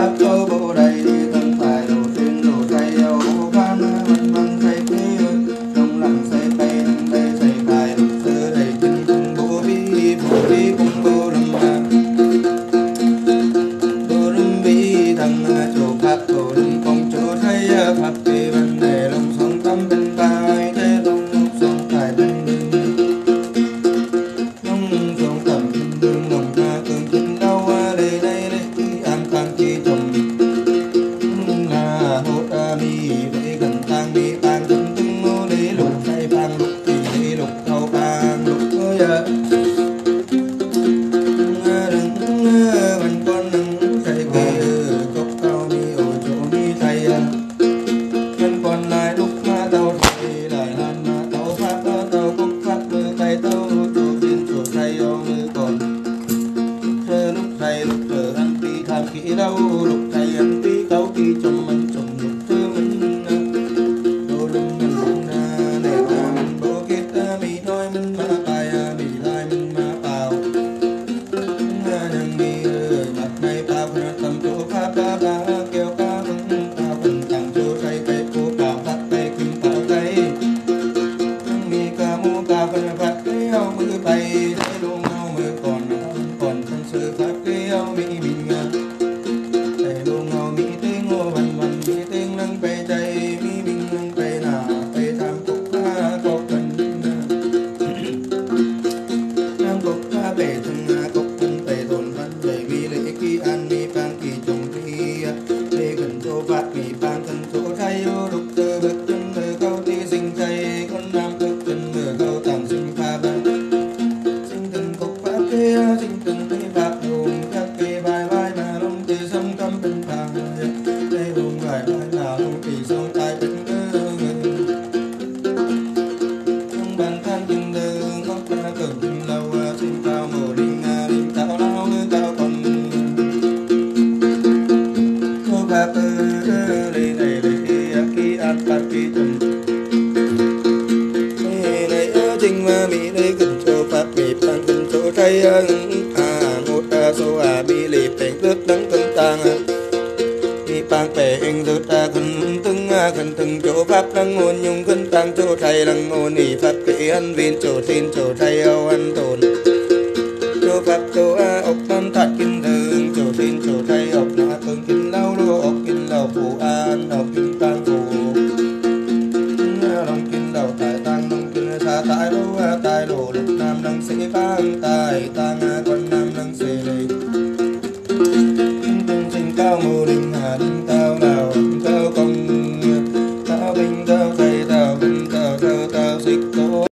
la khi pi tham kỹ đâu lúc thay ăn pi cấu kỳ trong mình trong lúc thứ mình đô lưng mình không na nè ta mình bố kết ta mi nói mình mà bài à mi lại mình mà na nhân mi ơi mặt này bao tâm chỗ pha ba ba kêu ba vẫn ta vẫn chẳng chỗ say cây cô cả bắt tay kim tạo cây mi ca mu ca vẫn phát cây ao mưa bay để luôn ti con nam cực chân mơ câu tàng sinh pha ba sinh từng cục pháp kia sinh từng thế pháp hùng các kỳ bài bài mà long kỳ sông tâm bình phàng đây hùng bài bài là long kỳ sông tai bình cơ trong bàn than từng đường có ta cờ kinh lâu xin tao mồ linh linh tao lao tao còn cô pháp lê gần tây à ngô ta số à bi lì bèn nước đắng cân tàng bi pan bèn rút ta gần từng à gần từng chỗ, pháp đắng ngôn, nhung gần tang chỗ, thầy đắng ngôn nhị pháp kỹ ăn viên, chỗ tin chỗ, thầy ao ăn tồn. Chỗ, pháp, chỗ a ốc tâm thật kinh thường, chỗ tin chỗ, thầy, ốc na cơn kinh, lâu đô ốc, kinh, lâu phụ an ốc, kinh, tăng phụ lòng kinh đầu tại, tăng lòng kinh xa tại